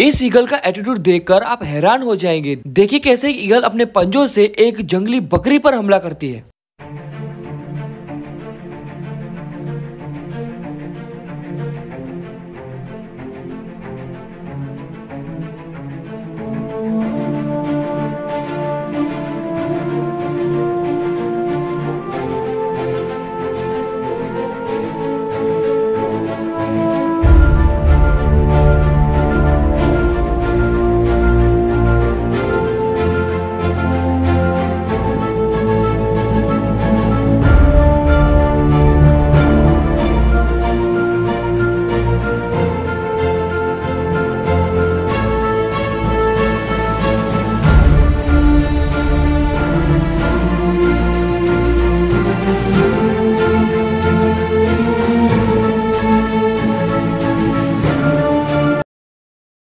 इस ईगल का एटीट्यूड देखकर आप हैरान हो जाएँगे। देखिए कैसे ईगल अपने पंजों से एक जंगली बकरी पर हमला करती है।